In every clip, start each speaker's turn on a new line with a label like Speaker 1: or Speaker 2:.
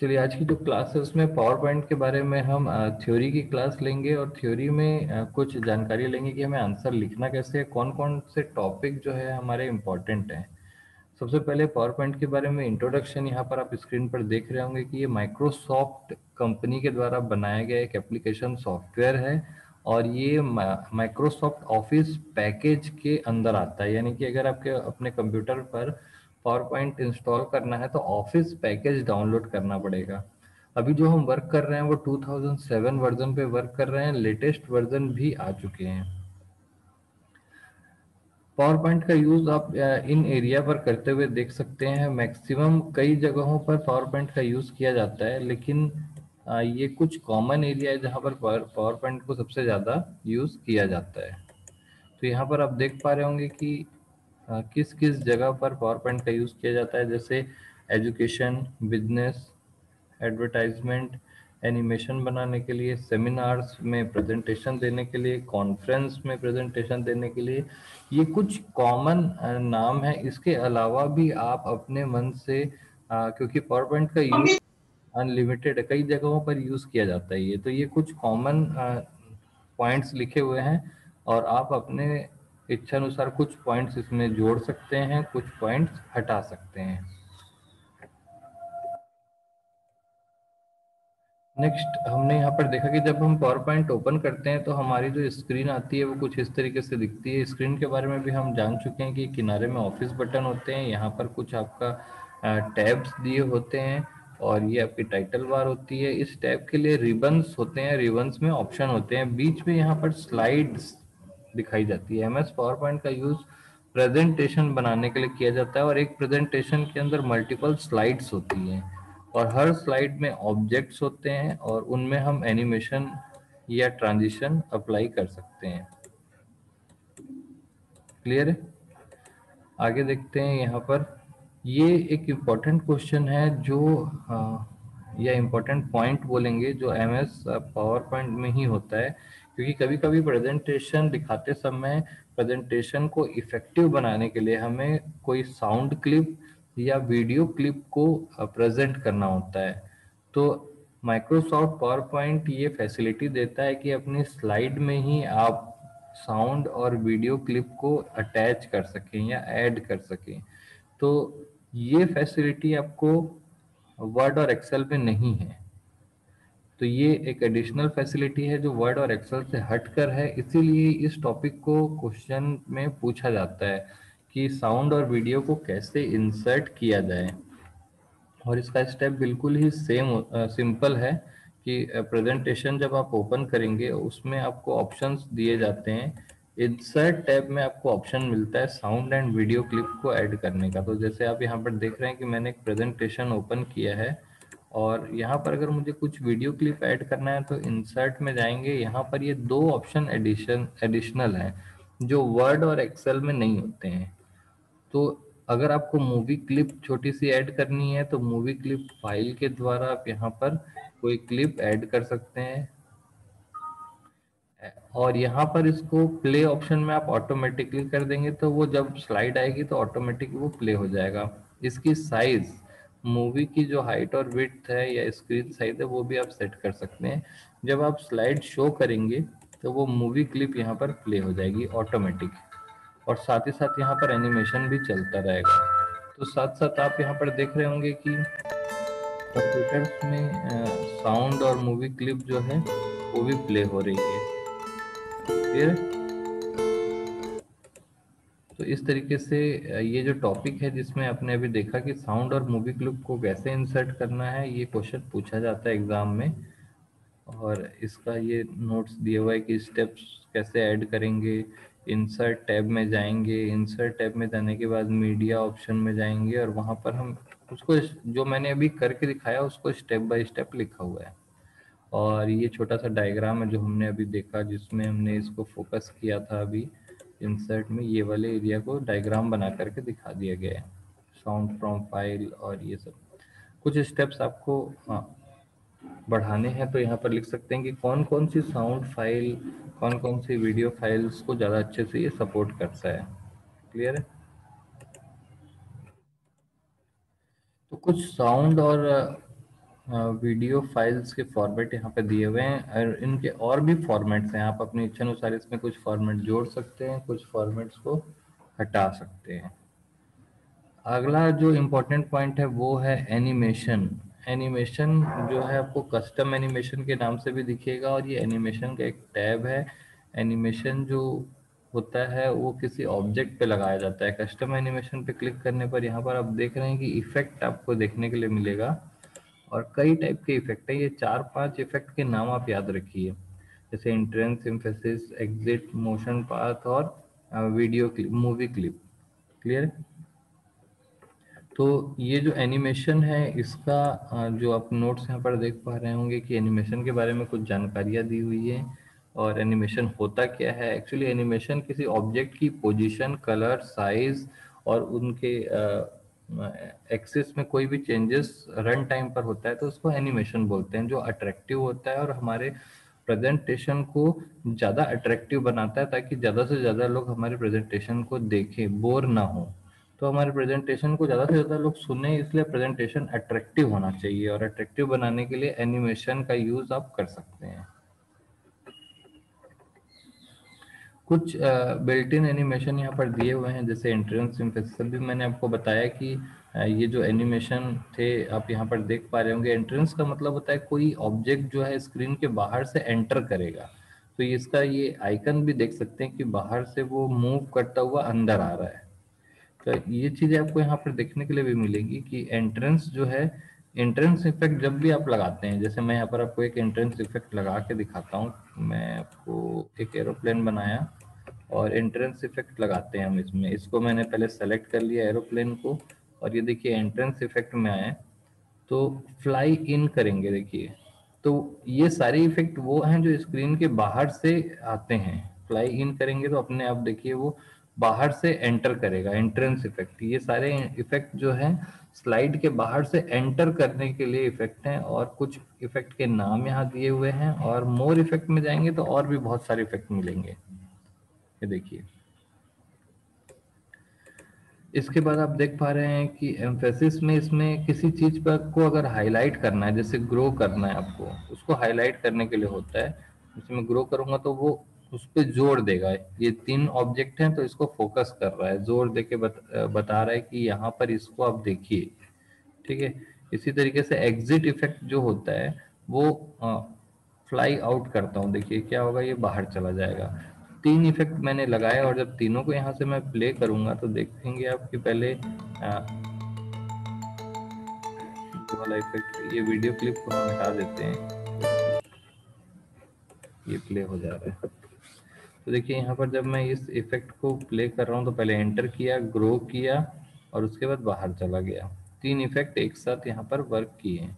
Speaker 1: चलिए, आज की जो क्लास है उसमें पावर पॉइंट के बारे में हम थ्योरी की क्लास लेंगे और थ्योरी में कुछ जानकारी लेंगे कि हमें आंसर लिखना कैसे है कौन कौन से टॉपिक जो है हमारे इम्पोर्टेंट हैं। सबसे पहले पावर पॉइंट के बारे में इंट्रोडक्शन यहाँ पर आप स्क्रीन पर देख रहे होंगे कि ये माइक्रोसॉफ्ट कंपनी के द्वारा बनाया गया एक एप्लीकेशन सॉफ्टवेयर है और ये माइक्रोसॉफ्ट ऑफ़िस पैकेज के अंदर आता है। यानी कि अगर आपके अपने कंप्यूटर पर पावर पॉइंट इंस्टॉल करना है तो ऑफ़िस पैकेज डाउनलोड करना पड़ेगा। अभी जो हम वर्क कर रहे हैं वो 2007 वर्जन पे वर्क कर रहे हैं लेटेस्ट वर्जन भी आ चुके हैं। पावर पॉइंट का यूज़ आप इन एरिया पर करते हुए देख सकते हैं। मैक्सिमम कई जगहों पर पावर पॉइंट का यूज़ किया जाता है, लेकिन ये कुछ कॉमन एरिया है जहाँ पर पावर पॉइंट को सबसे ज़्यादा यूज़ किया जाता है। तो यहाँ पर आप देख पा रहे होंगे कि किस किस जगह पर पावर पॉइंट का यूज़ किया जाता है? जैसे एजुकेशन बिज़नेस एडवर्टाइजमेंट एनिमेशन बनाने के लिए सेमिनार्स में प्रेजेंटेशन देने के लिए कॉन्फ्रेंस में प्रेजेंटेशन देने के लिए ये कुछ कॉमन नाम है। इसके अलावा भी आप अपने मन से आ, क्योंकि पावर पॉइंट का यूज़ अनलिमिटेड कई जगहों पर यूज़ किया जाता है ये। तो ये कुछ कॉमन पॉइंट्स लिखे हुए हैं और आप अपने इच्छा अनुसार कुछ पॉइंट्स इसमें जोड़ सकते हैं, कुछ पॉइंट्स हटा सकते हैं। नेक्स्ट हमने यहाँ पर देखा कि जब हम पावर पॉइंट ओपन करते हैं तो हमारी जो स्क्रीन आती है, वो कुछ इस तरीके से दिखती है। स्क्रीन के बारे में भी हम जान चुके हैं कि किनारे में ऑफ़िस बटन होते हैं, यहाँ पर कुछ आपका टैब्स दिए होते हैं, और ये आपकी टाइटल बार होती है। इस टैब के लिए रिबन्स होते हैं रिबन्स में ऑप्शन होते हैं। बीच में यहाँ पर स्लाइड्स दिखाई जाती है। एम एस पावर पॉइंट का यूज़ प्रेजेंटेशन बनाने के लिए किया जाता है और एक प्रेजेंटेशन के अंदर मल्टीपल स्लाइड्स होती हैं और हर स्लाइड में ऑब्जेक्ट्स होते हैं और उनमें हम एनिमेशन या ट्रांजिशन अप्लाई कर सकते हैं। क्लियर है? आगे देखते हैं यहाँ पर। ये एक इंपॉर्टेंट क्वेश्चन है जो आ, या इम्पोर्टेंट पॉइंट बोलेंगे जो एम एस पावर पॉइंट में ही होता है, क्योंकि कभी कभी प्रेजेंटेशन दिखाते समय प्रेजेंटेशन को इफ़ेक्टिव बनाने के लिए हमें कोई साउंड क्लिप या वीडियो क्लिप को प्रेजेंट करना होता है। तो माइक्रोसॉफ्ट पावर पॉइंट ये फैसिलिटी देता है कि अपनी स्लाइड में ही आप साउंड और वीडियो क्लिप को अटैच कर सकें या ऐड कर सकें। तो ये फैसिलिटी आपको वर्ड और एक्सेल में नहीं है। तो ये एक एडिशनल फैसिलिटी है जो वर्ड और एक्सेल से हटकर है। इसीलिए इस टॉपिक को क्वेश्चन में पूछा जाता है कि साउंड और वीडियो को कैसे इंसर्ट किया जाए। और इसका स्टेप बिल्कुल ही सेम सिंपल है कि प्रेजेंटेशन जब आप ओपन करेंगे, उसमें आपको ऑप्शंस दिए जाते हैं इंसर्ट टैब में आपको ऑप्शन मिलता है साउंड एंड वीडियो क्लिप को ऐड करने का। तो जैसे आप यहाँ पर देख रहे हैं कि मैंने एक प्रेजेंटेशन ओपन किया है और यहाँ पर अगर मुझे कुछ वीडियो क्लिप ऐड करना है तो इंसर्ट में जाएँगे। यहाँ पर ये दो ऑप्शन एडिशन एडिशनल हैं जो वर्ड और एक्सेल में नहीं होते हैं। तो अगर आपको मूवी क्लिप छोटी सी ऐड करनी है तो मूवी क्लिप फ़ाइल के द्वारा आप यहाँ पर कोई क्लिप ऐड कर सकते हैं। और यहाँ पर इसको प्ले ऑप्शन में आप ऑटोमेटिकली कर देंगे तो वो जब स्लाइड आएगी तो ऑटोमेटिक वो प्ले हो जाएगा। इसकी साइज़ मूवी की जो हाइट और विथ है या स्क्रीन साइज़ है, वो भी आप सेट कर सकते हैं। जब आप स्लाइड शो करेंगे तो वो मूवी क्लिप यहाँ पर प्ले हो जाएगी ऑटोमेटिक और साथ ही साथ यहाँ पर एनिमेशन भी चलता रहेगा। तो साथ साथ आप यहाँ पर देख रहे होंगे कि कंप्यूटर्स में साउंड और मूवी क्लिप जो है, वो भी प्ले हो रही है। फिर तो इस तरीके से ये जो टॉपिक है जिसमें आपने अभी देखा कि साउंड और मूवी क्लिप को कैसे इंसर्ट करना है, ये क्वेश्चन पूछा जाता है एग्ज़ाम में। और इसका ये नोट्स दिया हुआ है कि स्टेप्स कैसे ऐड करेंगे इंसर्ट टैब में जाएँगे इंसर्ट टैब में जाने के बाद मीडिया ऑप्शन में जाएँगे और वहाँ पर हम उसको जो मैंने अभी करके दिखाया, उसको स्टेप बाय स्टेप लिखा हुआ है। और ये छोटा सा डायग्राम है जो हमने अभी देखा जिसमें हमने इसको फोकस किया था अभी इंसर्ट में ये वाले एरिया को डायग्राम बना करके दिखा दिया गया है। साउंड फ्रॉम फ़ाइल और ये सब। कुछ स्टेप्स आपको हाँ, बढ़ाने हैं तो यहाँ पर लिख सकते हैं कि कौन कौन सी साउंड फ़ाइल कौन कौन सी वीडियो फाइल्स को ज़्यादा अच्छे से ये सपोर्ट करता है। क्लियर है? तो कुछ साउंड और वीडियो फाइल्स के फॉर्मेट यहाँ पे दिए हुए हैं और इनके और भी फॉर्मेट्स हैं। आप अपनी इच्छा अनुसार इसमें कुछ फॉर्मेट जोड़ सकते हैं, कुछ फॉर्मेट्स को हटा सकते हैं। अगला जो इम्पोर्टेंट पॉइंट है वो है एनिमेशन एनिमेशन जो है आपको कस्टम एनिमेशन के नाम से भी दिखेगा और ये एनिमेशन का एक टैब है। एनिमेशन जो होता है वो किसी ऑब्जेक्ट पे लगाया जाता है। कस्टम एनिमेशन पे क्लिक करने पर यहाँ पर आप देख रहे हैं कि इफ़ेक्ट आपको देखने के लिए मिलेगा। और कई टाइप के इफ़ेक्ट है। ये चार पाँच इफ़ेक्ट के नाम आप याद रखिए। जैसे entrance emphasis exit motion path और video clip movie clip clear तो ये जो एनिमेशन है, इसका जो आप नोट्स यहाँ पर देख पा रहे होंगे कि एनिमेशन के बारे में कुछ जानकारियाँ दी हुई है और एनिमेशन होता क्या है। एक्चुअली एनिमेशन किसी ऑब्जेक्ट की पोजीशन कलर साइज़ और उनके एक्सिस में कोई भी चेंजेस रन टाइम पर होता है तो उसको एनिमेशन बोलते हैं, जो अट्रैक्टिव होता है और हमारे प्रेजेंटेशन को ज़्यादा अट्रैक्टिव बनाता है, ताकि ज़्यादा से ज़्यादा लोग हमारे प्रेजेंटेशन को देखें बोर ना हो। तो हमारे प्रेजेंटेशन को ज़्यादा से ज़्यादा लोग सुने, इसलिए प्रेजेंटेशन अट्रैक्टिव होना चाहिए और अट्रैक्टिव बनाने के लिए एनिमेशन का यूज़ आप कर सकते हैं। कुछ बिल्ट इन एनिमेशन यहाँ पर दिए हुए हैं, जैसे एंट्रेंस इम्फेसिस भी मैंने आपको बताया कि ये जो एनिमेशन थे, आप यहाँ पर देख पा रहे होंगे। एंट्रेंस का मतलब होता है कोई ऑब्जेक्ट जो है स्क्रीन के बाहर से एंटर करेगा। तो इसका ये आइकन भी देख सकते हैं कि बाहर से वो मूव करता हुआ अंदर आ रहा है। तो ये चीज़ें आपको यहाँ पर देखने के लिए भी मिलेगी कि एंट्रेंस जो है एंट्रेंस इफ़ेक्ट जब भी आप लगाते हैं, जैसे मैं यहाँ पर आपको एक एंट्रेंस इफ़ेक्ट लगा के दिखाता हूँ, मैं आपको एक एरोप्लेन बनाया और एंट्रेंस इफ़ेक्ट लगाते हैं हम इसमें। इसको मैंने पहले सेलेक्ट कर लिया एरोप्लेन को और ये देखिए एंट्रेंस इफ़ेक्ट में आए तो फ्लाई इन करेंगे देखिए। तो ये सारे इफ़ेक्ट वो हैं जो स्क्रीन के बाहर से आते हैं। फ्लाई इन करेंगे तो अपने आप देखिए वो बाहर से एंटर करेगा एंट्रेंस इफ़ेक्ट ये सारे इफ़ेक्ट जो है स्लाइड के बाहर से एंटर करने के लिए इफ़ेक्ट हैं और कुछ इफ़ेक्ट के नाम यहाँ दिए हुए हैं और मोर इफ़ेक्ट में जाएँगे तो और भी बहुत सारे इफ़ेक्ट मिलेंगे। ये देखिए। इसके बाद आप देख पा रहे हैं कि एम्फेसिस में इसमें किसी चीज़ पर को अगर हाईलाइट करना है, जैसे ग्रो करना है आपको, उसको हाईलाइट करने के लिए होता है जैसे मैं ग्रो करूँगा तो वो उस पर ज़ोर देगा। ये तीन ऑब्जेक्ट हैं तो इसको फोकस कर रहा है। ज़ोर दे के बत, बता रहा है कि यहाँ पर इसको आप देखिए। ठीक है? इसी तरीके से एग्जिट इफ़ेक्ट जो होता है वो फ्लाई आउट करता हूँ। देखिए क्या होगा? ये बाहर चला जाएगा। तीन इफ़ेक्ट मैंने लगाए और जब तीनों को यहाँ से मैं प्ले करूँगा तो देखेंगे आप कि पहले वाला इफ़ेक्ट ये वीडियो क्लिप को हम हटा देते हैं। ये प्ले हो जा रहा है। तो देखिए, यहाँ पर जब मैं इस इफ़ेक्ट को प्ले कर रहा हूँ तो पहले एंटर किया ग्रो किया और उसके बाद बाहर चला गया। तीन इफ़ेक्ट एक साथ यहाँ पर वर्क किए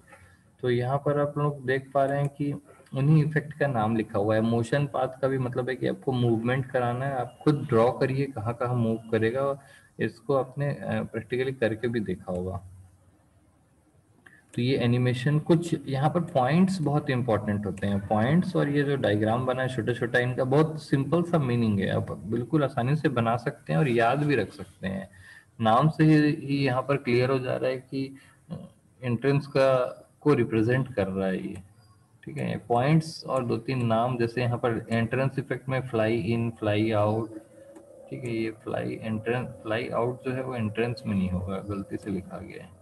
Speaker 1: तो यहाँ पर आप लोग देख पा रहे हैं कि उन्हीं इफ़ेक्ट का नाम लिखा हुआ है। मोशन पाथ का भी मतलब है कि आपको मूवमेंट कराना है। आप खुद ड्रॉ करिए कहाँ कहाँ मूव करेगा और इसको आपने प्रैक्टिकली करके भी देखा होगा। तो ये एनिमेशन कुछ यहाँ पर पॉइंट्स बहुत इंपॉर्टेंट होते हैं। पॉइंट्स और ये जो डायग्राम बना है छोटा छोटा इनका बहुत सिंपल सा मीनिंग है। आप बिल्कुल आसानी से बना सकते हैं और याद भी रख सकते हैं। नाम से ही यहाँ पर क्लियर हो जा रहा है कि एंट्रेंस का, को रिप्रेजेंट कर रहा है ये। ठीक है पॉइंट्स और दो तीन नाम जैसे यहाँ पर एंट्रेंस इफ़ेक्ट में फ्लाई इन फ्लाई आउट ठीक है, ये फ्लाई एंट्रेंस फ्लाई आउट जो है वो एंट्रेंस में नहीं होगा, गलती से लिखा गया है।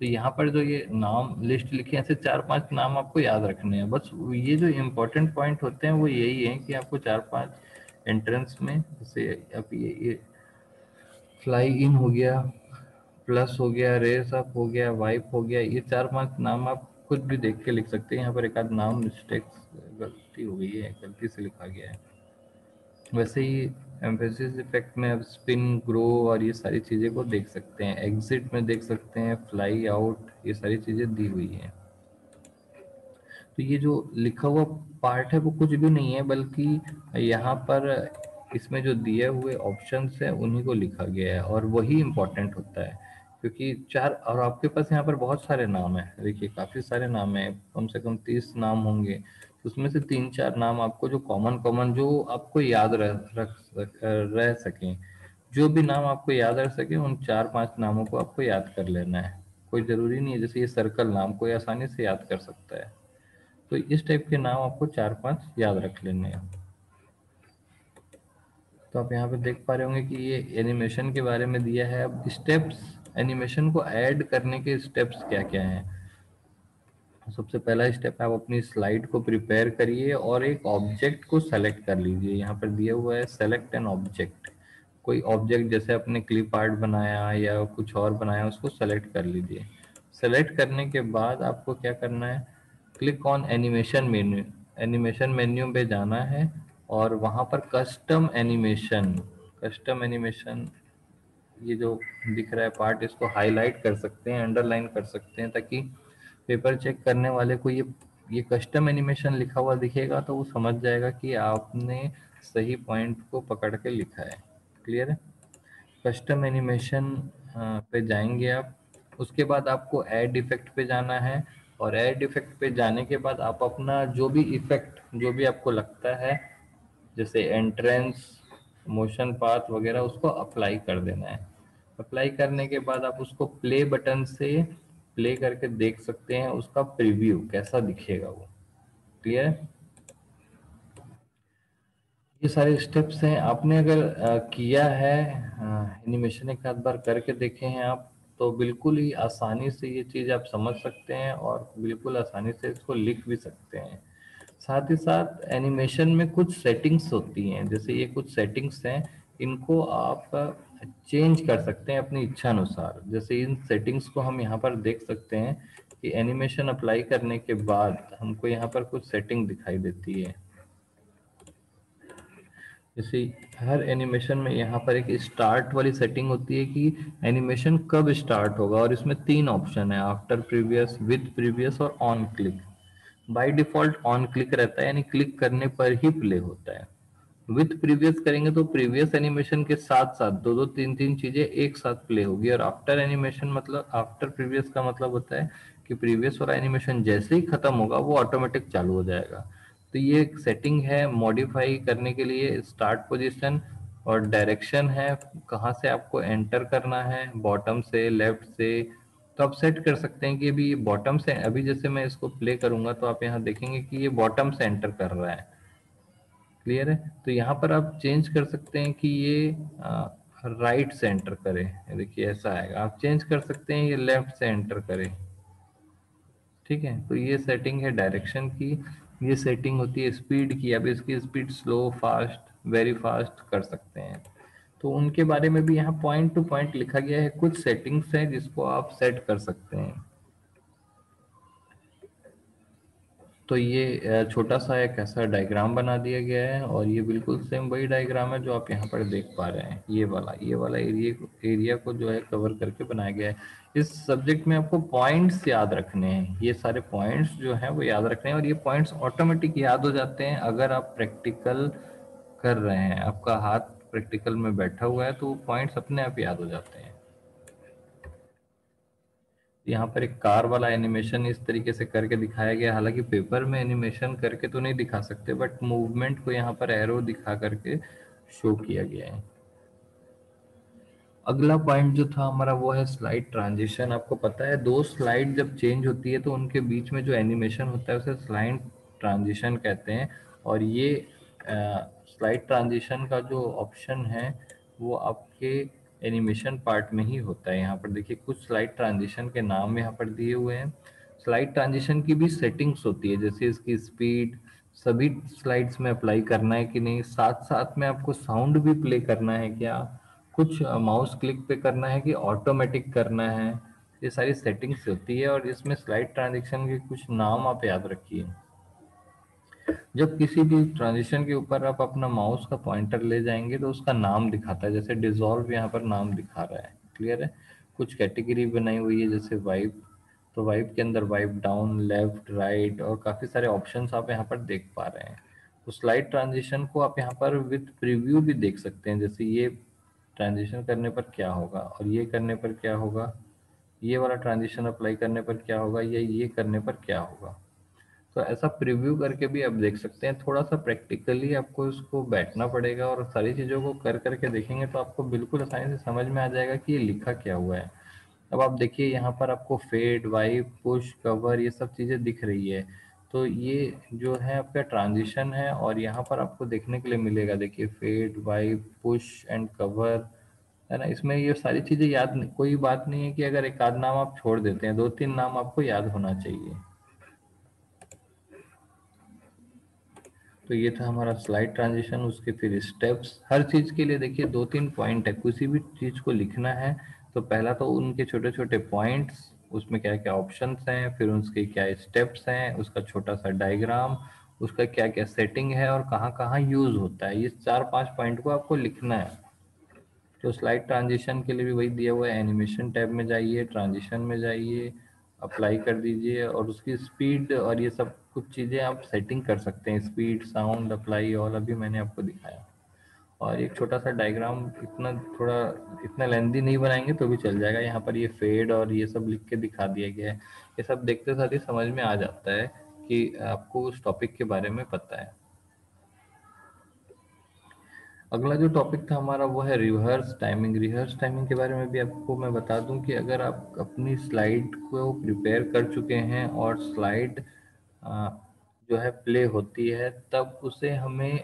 Speaker 1: तो यहाँ पर जो ये नाम लिस्ट लिखे ऐसे चार पाँच नाम आपको याद रखने हैं। बस ये जो इम्पोर्टेंट पॉइंट होते हैं वो यही है कि आपको चार पाँच एंट्रेंस में जैसे अब ये, ये फ्लाई इन हो गया प्लस हो गया रेस अप हो गया वाइप हो गया ये चार पाँच नाम आप खुद भी देख के लिख सकते हैं। यहाँ पर एक आध नाम मिस्टेक गलती हो गई है गलती से लिखा गया है। वैसे ही एम्फेसिस इफ़ेक्ट में अब स्पिन ग्रो और ये सारी चीज़ें को देख सकते हैं। एग्जिट में देख सकते हैं फ्लाई आउट ये सारी चीज़ें दी हुई हैं। तो ये जो लिखा हुआ पार्ट है वो कुछ भी नहीं है, बल्कि यहाँ पर इसमें जो दिए हुए ऑप्शंस हैं, उन्हीं को लिखा गया है और वही इम्पोर्टेंट होता है। क्योंकि चार, और आपके पास यहाँ पर बहुत सारे नाम है। देखिए, काफ़ी सारे नाम है, कम से कम तीस नाम होंगे। तो उसमें से तीन, चार नाम आपको जो कॉमन कॉमन जो आपको याद रह, रख रह सके, जो भी नाम आपको याद रख सके, उन चार, पाँच नामों को आपको याद कर लेना है। कोई ज़रूरी नहीं है, जैसे ये सर्कल नाम कोई आसानी से याद कर सकता है। तो इस टाइप के नाम आपको चार, पाँच याद रख लेने हैं। तो आप यहाँ पे देख पा रहे होंगे कि ये एनिमेशन के बारे में दिया है। अब स्टेप्स एनिमेशन को ऐड करने के स्टेप्स क्या क्या हैं? सबसे पहला स्टेप आप अपनी स्लाइड को प्रिपेयर करिए और एक ऑब्जेक्ट को सेलेक्ट कर लीजिए। यहाँ पर दिया हुआ है सेलेक्ट एन ऑब्जेक्ट कोई ऑब्जेक्ट जैसे अपने क्लिप आर्ट बनाया या कुछ और बनाया, उसको सेलेक्ट कर लीजिए। सेलेक्ट करने के बाद आपको क्या करना है? Click on animation menu animation menu पे जाना है और वहाँ पर कस्टम एनिमेशन कस्टम एनिमेशन ये जो दिख रहा है पार्ट इसको हाईलाइट कर सकते हैं अंडरलाइन कर सकते हैं, ताकि पेपर चेक करने वाले को ये ये कस्टम एनिमेशन लिखा हुआ दिखेगा तो वो समझ जाएगा कि आपने सही पॉइंट को पकड़ के लिखा है। क्लियर है? कस्टम एनिमेशन पे जाएँगे आप। उसके बाद आपको एड इफ़ेक्ट पे जाना है, और एड इफ़ेक्ट पे जाने के बाद आप अपना जो भी इफ़ेक्ट जो भी आपको लगता है, जैसे एंट्रेंस मोशन पाथ वगैरह उसको अप्लाई कर देना है। अप्लाई करने के बाद आप उसको प्ले बटन से प्ले करके देख सकते हैं उसका प्रीव्यू कैसा दिखेगा वो। क्लियर ये सारे स्टेप्स हैं। आपने अगर आ, किया है एनिमेशन एक आध बार करके देखे हैं आप तो बिल्कुल ही आसानी से ये चीज़ आप समझ सकते हैं और बिल्कुल आसानी से इसको लिख भी सकते हैं। साथ ही साथ एनिमेशन में कुछ सेटिंग्स होती हैं, जैसे ये कुछ सेटिंग्स हैं, इनको आप चेंज कर सकते हैं अपनी इच्छा अनुसार जैसे इन सेटिंग्स को हम यहाँ पर देख सकते हैं कि एनिमेशन अप्लाई करने के बाद हमको यहाँ पर कुछ सेटिंग दिखाई देती है। जैसे हर एनिमेशन में यहाँ पर एक स्टार्ट वाली सेटिंग होती है कि एनिमेशन कब स्टार्ट होगा और इसमें तीन ऑप्शन है आफ्टर प्रीवियस विद प्रीवियस और on click by default on click रहता है, यानी क्लिक करने पर ही प्ले होता है। विथ प्रीवियस करेंगे तो प्रीवियस एनिमेशन के साथ साथ दो दो तीन तीन चीज़ें एक साथ प्ले होगी। और आफ्टर एनिमेशन मतलब आफ्टर प्रीवियस का मतलब होता है कि प्रीवियस वाला एनिमेशन जैसे ही खत्म होगा, वो ऑटोमेटिक चालू हो जाएगा। तो ये एक सेटिंग है मॉडिफाई करने के लिए स्टार्ट पोजिशन और डायरेक्शन है, कहाँ से आपको एंटर करना है बॉटम से लेफ़्ट से तो आप सेट कर सकते हैं कि अभी ये बॉटम से, अभी जैसे मैं इसको प्ले करूँगा तो आप यहाँ देखेंगे कि ये बॉटम से एंटर कर रहा है। क्लियर है? तो यहाँ पर आप चेंज कर सकते हैं कि ये राइट से एंटर करे। देखिए, ऐसा आएगा। आप चेंज कर सकते हैं, ये लेफ़्ट से एंटर करे। ठीक है? तो ये सेटिंग है डायरेक्शन की। ये सेटिंग होती है स्पीड की। अब इसकी speed slow fast very fast कर सकते हैं। तो उनके बारे में भी यहाँ पॉइंट टू पॉइंट लिखा गया है। कुछ सेटिंग्स हैं जिसको आप सेट कर सकते हैं। तो ये छोटा सा एक ऐसा डायग्राम बना दिया गया है और ये बिल्कुल सेम वही डायग्राम है जो आप यहाँ पर देख पा रहे हैं। ये वाला ये वाला एरिया को एरिया को जो है कवर करके बनाया गया है। इस सब्जेक्ट में आपको पॉइंट्स याद रखने हैं। ये सारे पॉइंट्स जो हैं वो याद रखने हैं और ये पॉइंट्स ऑटोमेटिक याद हो जाते हैं अगर आप प्रैक्टिकल कर रहे हैं। आपका हाथ प्रैक्टिकल में बैठा हुआ है तो पॉइंट्स अपने आप याद हो जाते हैं। यहाँ पर एक कार वाला एनिमेशन इस तरीके से करके दिखाया गया, हालाँकि पेपर में एनिमेशन करके तो नहीं दिखा सकते बट मूवमेंट को यहाँ पर एरो दिखा करके शो किया गया है। अगला पॉइंट जो था हमारा, वो है स्लाइड ट्रांजिशन आपको पता है, दो स्लाइड जब चेंज होती है तो उनके बीच में जो एनिमेशन होता है, उसे स्लाइड ट्रांजिशन कहते हैं। और ये स्लाइड ट्रांजिशन का जो ऑप्शन है, वो आपके एनिमेशन पार्ट में ही होता है। यहाँ पर देखिए, कुछ स्लाइड ट्रांजिशन के नाम यहाँ पर दिए हुए हैं। स्लाइड ट्रांजिशन की भी सेटिंग्स होती है, जैसे इसकी स्पीड सभी स्लाइड्स में अप्लाई करना है कि नहीं। साथ साथ में आपको साउंड भी प्ले करना है क्या? कुछ माउस क्लिक पे करना है कि ऑटोमेटिक करना है? ये सारी सेटिंग्स होती है और इसमें स्लाइड ट्रांजेक्शन के कुछ नाम आप याद रखिए। जब किसी भी ट्रांजिशन के ऊपर आप अपना माउस का पॉइंटर ले जाएँगे तो उसका नाम दिखाता है, जैसे डिजॉल्व यहाँ पर नाम दिखा रहा है क्लियर है? कुछ कैटेगरी बनाई हुई है, जैसे वाइप तो वाइप के अंदर वाइप डाउन लेफ़्ट राइट और काफ़ी सारे ऑप्शन आप यहाँ पर देख पा रहे हैं। तो स्लाइड ट्रांजिशन को आप यहाँ पर विथ प्रीव्यू भी देख सकते हैं, जैसे ये ट्रांजिशन करने पर क्या होगा और ये करने पर क्या होगा, ये वाला ट्रांजिशन अप्लाई करने पर क्या होगा या ये करने पर क्या होगा। तो ऐसा प्रीव्यू करके भी आप देख सकते हैं। थोड़ा सा प्रैक्टिकली आपको इसको बैठना पड़ेगा और सारी चीज़ों को कर करके देखेंगे तो आपको बिल्कुल आसानी से समझ में आ जाएगा कि ये लिखा क्या हुआ है। अब आप देखिए, यहाँ पर आपको फेड वाइप पुश कवर ये सब चीज़ें दिख रही है। तो ये जो है आपका ट्रांजिशन है और यहाँ पर आपको देखने के लिए मिलेगा। देखिए fade wipe push and cover है ना? इसमें ये सारी चीज़ें याद कोई बात नहीं है कि अगर एक आध नाम आप छोड़ देते हैं दो तीन नाम आपको याद होना चाहिए। तो ये था हमारा स्लाइड ट्रांजिशन उसके फिर स्टेप्स हर चीज़ के लिए देखिए दो तीन पॉइंट है। किसी भी चीज़ को लिखना है तो पहला तो उनके छोटे छोटे पॉइंट्स उसमें क्या क्या ऑप्शन हैं, फिर उसके क्या स्टेप्स हैं, उसका छोटा सा डायग्राम उसका क्या क्या सेटिंग है और कहाँ कहाँ यूज़ होता है। ये चार पाँच पॉइंट को आपको लिखना है। तो स्लाइड ट्रांजिशन के लिए भी वही दिया हुआ है। एनिमेशन टैब में जाइए ट्रांजिशन में जाइए। अप्लाई कर दीजिए और उसकी स्पीड और ये सब कुछ चीज़ें आप सेटिंग कर सकते हैं। स्पीड साउंड अप्लाई और अभी मैंने आपको दिखाया। और एक छोटा सा डायग्राम इतना थोड़ा, इतना लेंदी नहीं बनाएँगे तो भी चल जाएगा। यहाँ पर ये फेड और ये सब लिख के दिखा दिया गया है। ये सब देखते साथ ही समझ में आ जाता है कि आपको उस टॉपिक के बारे में पता है। अगला जो टॉपिक था हमारा वो है रिहर्स टाइमिंग रिहर्स टाइमिंग के बारे में भी आपको मैं बता दूँ कि अगर आप अपनी स्लाइड को प्रिपेयर कर चुके हैं और स्लाइड जो है प्ले होती है तब उसे हमें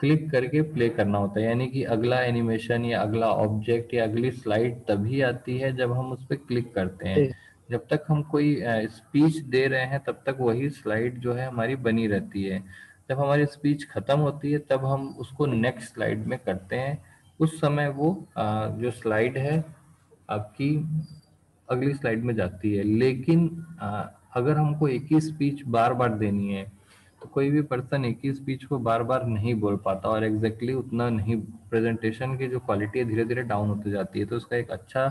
Speaker 1: क्लिक करके प्ले करना होता है। यानी कि अगला एनिमेशन या अगला ऑब्जेक्ट या अगली स्लाइड तभी आती है जब हम उस पर क्लिक करते हैं। जब तक हम कोई स्पीच दे रहे हैं तब तक वही स्लाइड जो है हमारी बनी रहती है। जब हमारी स्पीच खत्म होती है, तब हम उसको नेक्स्ट स्लाइड में करते हैं। उस समय वो जो स्लाइड है, आपकी अगली स्लाइड में जाती है। लेकिन अगर हमको एक ही स्पीच बार बार देनी है तो कोई भी पर्सन एक ही स्पीच को बार बार नहीं बोल पाता और एग्जैक्टली exactly उतना नहीं प्रेजेंटेशन की जो क्वालिटी है धीरे धीरे डाउन होती जाती है। तो उसका एक अच्छा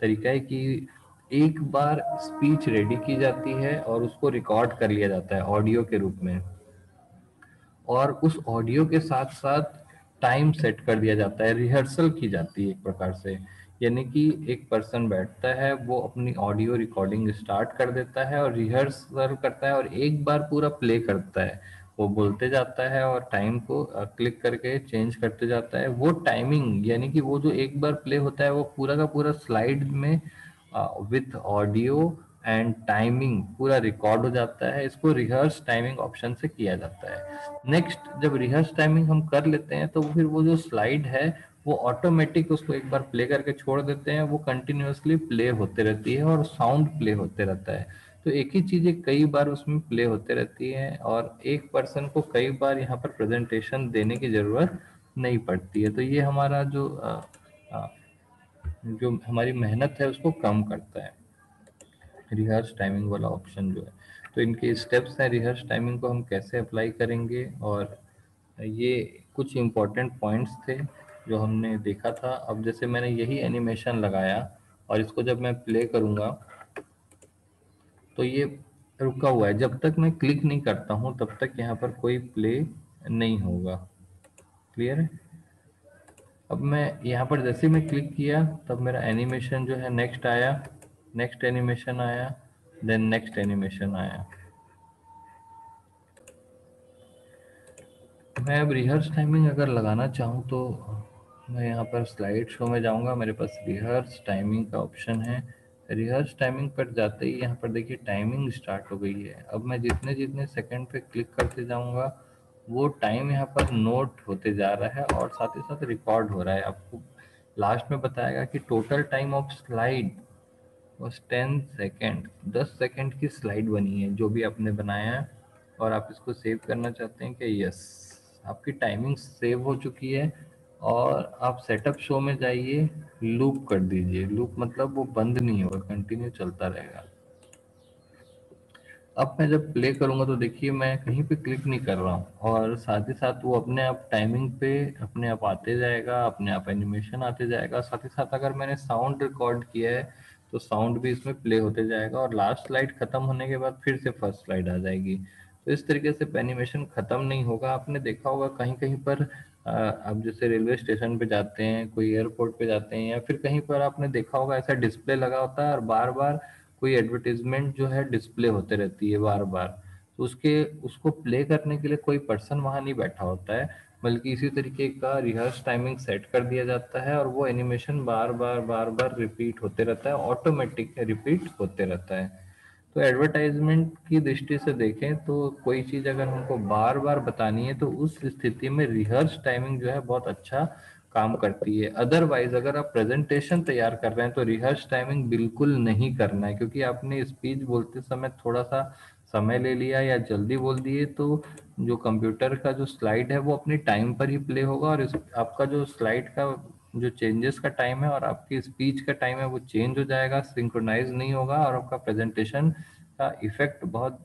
Speaker 1: तरीका है कि एक बार स्पीच रेडी की जाती है और उसको रिकॉर्ड कर लिया जाता है ऑडियो के रूप में। और उस ऑडियो के साथ साथ टाइम सेट कर दिया जाता है रिहर्सल की जाती है एक प्रकार से। यानी कि एक पर्सन बैठता है, वो अपनी ऑडियो रिकॉर्डिंग स्टार्ट कर देता है और रिहर्सल करता है और एक बार पूरा प्ले करता है। वो बोलते जाता है और टाइम को क्लिक करके चेंज करते जाता है। वो टाइमिंग यानी कि वो जो एक बार प्ले होता है, वो पूरा का पूरा स्लाइड में विथ ऑडियो एंड टाइमिंग पूरा रिकॉर्ड हो जाता है इसको रिहर्स टाइमिंग ऑप्शन से किया जाता है। नेक्स्ट जब रिहर्स टाइमिंग हम कर लेते हैं तो फिर वो जो स्लाइड है वो ऑटोमेटिक उसको एक बार प्ले करके छोड़ देते हैं वो कंटिन्यूसली प्ले होते रहती है और साउंड प्ले होते रहता है। तो एक ही चीज़ें कई बार उसमें प्ले होते रहती है और एक पर्सन को कई बार यहाँ पर प्रेजेंटेशन देने की ज़रूरत नहीं पड़ती है। तो ये हमारा जो आ, आ, जो हमारी मेहनत है उसको कम करता है। रिहर्स टाइमिंग वाला ऑप्शन जो है। तो इनके स्टेप्स हैं रिहर्स टाइमिंग को हम कैसे अप्लाई करेंगे? और ये कुछ इम्पोर्टेंट पॉइंट्स थे जो हमने देखा था। अब जैसे मैंने यही एनिमेशन लगाया और इसको जब मैं प्ले करूँगा तो ये रुका हुआ है। जब तक मैं क्लिक नहीं करता हूँ, तब तक यहाँ पर कोई प्ले नहीं होगा। क्लियर है? अब मैं यहाँ पर जैसे मैं क्लिक किया, तब मेरा एनिमेशन जो है नेक्स्ट आया। नेक्स्ट एनिमेशन आया देन नेक्स्ट एनिमेशन आया। मैं अब रिहर्स टाइमिंग अगर लगाना चाहूँ तो मैं यहाँ पर स्लाइड शो में जाऊँगा। मेरे पास रिहर्स टाइमिंग का ऑप्शन है। रिहर्स टाइमिंग पर जाते ही यहाँ पर देखिए टाइमिंग स्टार्ट हो गई है। अब मैं जितने जितने सेकंड पे क्लिक करते जाऊँगा, वो टाइम यहाँ पर नोट होते जा रहा है और साथ ही साथ रिकॉर्ड हो रहा है। आपको लास्ट में बताएगा कि टोटल टाइम ऑफ़ स्लाइड बस टेन सेकेंड, दस सेकेंड की स्लाइड बनी है, जो भी आपने बनाया है। और आप इसको सेव करना चाहते हैं कि यस, आपकी टाइमिंग सेव हो चुकी है। और आप सेटअप शो में जाइए, लूप कर दीजिए। लूप मतलब वो बंद नहीं होगा, कंटिन्यू चलता रहेगा। अब मैं जब प्ले करूँगा तो देखिए, मैं कहीं पे क्लिक नहीं कर रहा हूँ। और साथ ही साथ वो अपने आप टाइमिंग पे अपने आप आते जाएगा, अपने आप एनिमेशन आते जाएगा। साथ ही साथ अगर मैंने साउंड रिकॉर्ड किया है तो साउंड भी इसमें प्ले होते जाएगा और लास्ट स्लाइड खत्म होने के बाद फिर से फ़र्स्ट स्लाइड आ जाएगी। तो इस तरीके से एनिमेशन खत्म नहीं होगा। आपने देखा होगा कहीं कहीं पर आप जैसे रेलवे स्टेशन पे जाते हैं, कोई एयरपोर्ट पे जाते हैं या फिर कहीं पर आपने देखा होगा ऐसा डिस्प्ले लगा होता है और बार बार कोई एडवर्टीजमेंट जो है डिस्प्ले होते रहती है बार बार तो उसके, उसको प्ले करने के लिए कोई पर्सन वहाँ नहीं बैठा होता है। बल्कि इसी तरीके का रिहर्स टाइमिंग सेट कर दिया जाता है और वो एनिमेशन बार बार बार बार रिपीट होते रहता है ऑटोमेटिक रिपीट होते रहता है। तो एडवर्टाइजमेंट की दृष्टि से देखें तो कोई चीज़ अगर हमको बार बार बतानी है तो उस स्थिति में रिहर्स टाइमिंग जो है बहुत अच्छा काम करती है। अदरवाइज़ अगर आप प्रेजेंटेशन तैयार कर रहे हैं तो रिहर्स टाइमिंग बिल्कुल नहीं करना है, क्योंकि आपने स्पीच बोलते समय थोड़ा सा समय ले लिया या जल्दी बोल दिए तो जो कंप्यूटर का जो स्लाइड है वो अपने टाइम पर ही प्ले होगा और इस, आपका जो स्लाइड का जो चेंजेस का टाइम है और आपकी स्पीच का टाइम है वो चेंज हो जाएगा सिंक्रोनाइज नहीं होगा और आपका प्रेजेंटेशन का इफ़ेक्ट बहुत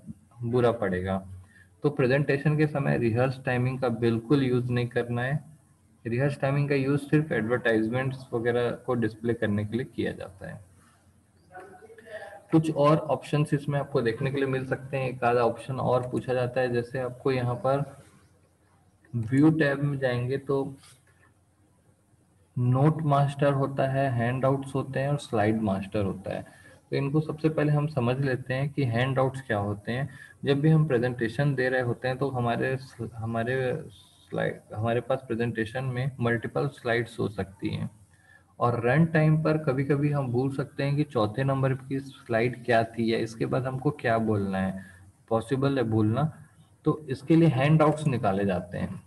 Speaker 1: बुरा पड़ेगा। तो प्रेजेंटेशन के समय रिहर्स टाइमिंग का बिल्कुल यूज़ नहीं करना है। रिहर्स टाइमिंग का यूज़ सिर्फ़ एडवर्टाइजमेंट्स वगैरह को डिस्प्ले करने के लिए किया जाता है। कुछ और ऑप्शन इसमें आपको देखने के लिए मिल सकते हैं। एक आधा ऑप्शन और पूछा जाता है। जैसे आपको यहाँ पर व्यू टैब में जाएँगे तो नोट मास्टर होता है हैंड आउट्स होते हैं और स्लाइड मास्टर होता है। तो इनको सबसे पहले हम समझ लेते हैं कि हैंड आउट्स क्या होते हैं। जब भी हम प्रेजेंटेशन दे रहे होते हैं तो हमारे हमारे स्लाइड हमारे पास प्रेजेंटेशन में मल्टीपल स्लाइड्स हो सकती हैं। और रन टाइम पर कभी कभी हम भूल सकते हैं कि चौथे नंबर की स्लाइड क्या थी या इसके बाद हमको क्या बोलना है। पॉसिबल है भूलना। तो इसके लिए हैंड आउट्स निकाले जाते हैं।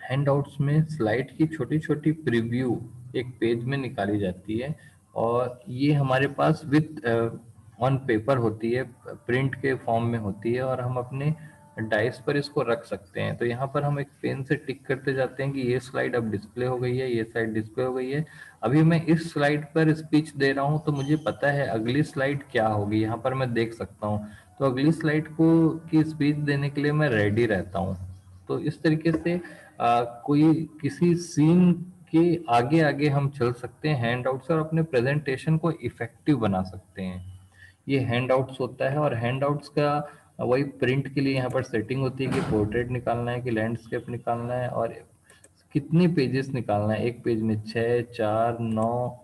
Speaker 1: हैंड आउट्स में स्लाइड की छोटी छोटी प्रीव्यू एक पेज में निकाली जाती है और ये हमारे पास विथ ऑन पेपर होती है प्रिंट के फॉर्म में होती है और हम अपने डाइस पर इसको रख सकते हैं। तो यहाँ पर हम एक पेन से टिक करते जाते हैं कि ये स्लाइड अब डिस्प्ले हो गई है ये स्लाइड डिस्प्ले हो गई है। अभी मैं इस स्लाइड पर स्पीच दे रहा हूँ तो मुझे पता है अगली स्लाइड क्या होगी। यहाँ पर मैं देख सकता हूँ। तो अगली स्लाइड को की स्पीच देने के लिए मैं रेडी रहता हूँ। तो इस तरीके से आ, कोई किसी सीन के आगे आगे हम चल सकते हैं। हैंड आउट और अपने प्रेजेंटेशन को इफ़ेक्टिव बना सकते हैं। ये हैंड आउट्स होता है और हैंड आउट्स का वही प्रिंट के लिए यहाँ पर सेटिंग होती है कि पोर्ट्रेट निकालना है, कि लैंडस्केप निकालना है और कितने पेजेस निकालना है? एक पेज में छ, चार, नौ।